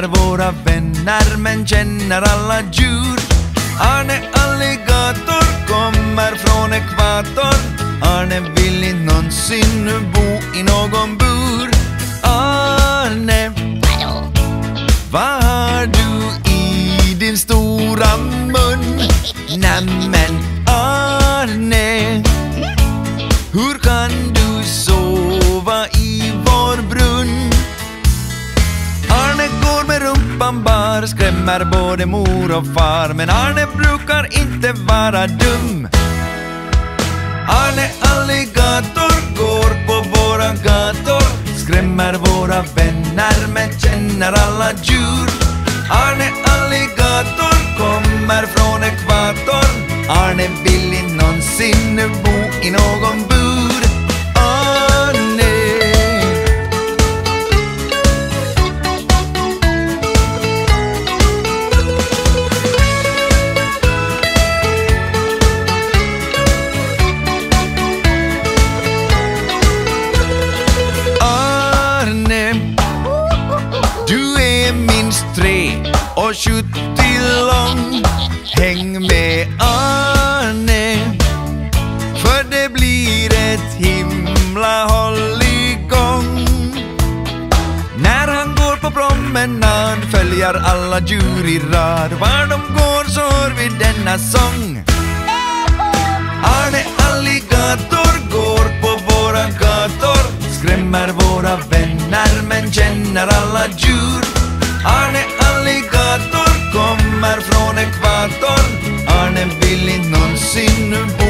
Våra vänner men känner alla djur. Arne Alligator kommer från ekvator. Arne vill inte någonsin bo i någon bur. Arne, vad har du i din stora mun? Nämen Arne, hur kan du sova i rumpan bar, skrämmer både mor och far. Men Arne brukar inte vara dum. Arne Alligator går på våra gator Skrämmer våra vänner men känner alla djur. Arne Alligator kommer från ekvatorn. Arne vill inte någonsin bo i någon bur? 70 lång. Häng med Arne För det blir ett himla hålligång När han går på promenad Följer alla djur i rad. Var de går så hör vi denna sång. Arne Alligator går på våra gator Skrämmer våra vänner men känner alla djur. Arne kommer från ekvatorn Arne vill inte någonsin nu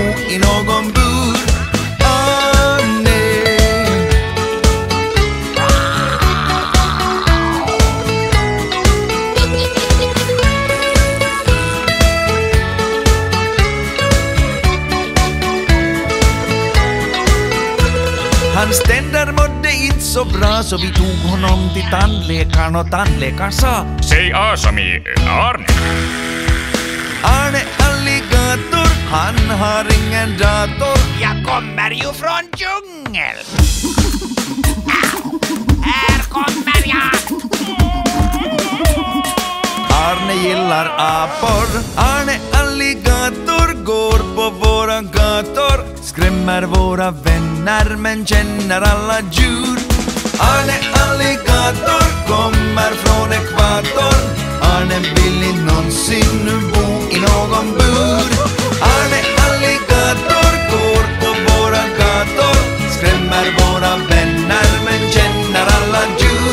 Hans tänder mådde inte så bra så vi tog honom till tandläkaren och tandläkaren sa Säg A som i Arne. Arne Alligator, han har ingen dator Jag kommer ju från djungeln. Här kommer jag. Arne gillar apor Arne Alligator går på våra gator Skrämmer våra vänner men känner alla djur. Arne Alligator kommer från ekvatorn. Arne vill någonsin nu bo i någon bur? Arne Alligator går på våra gator. Skrämmer våra vänner men känner alla djur.